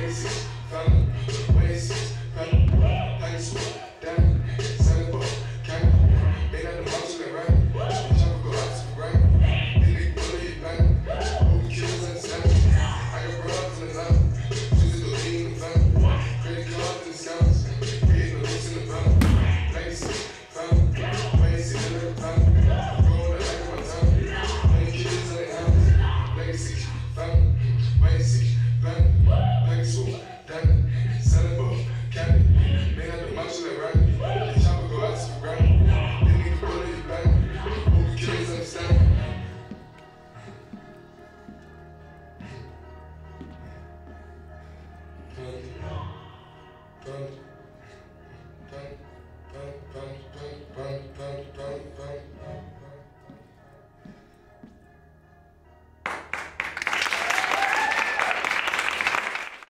Amazing.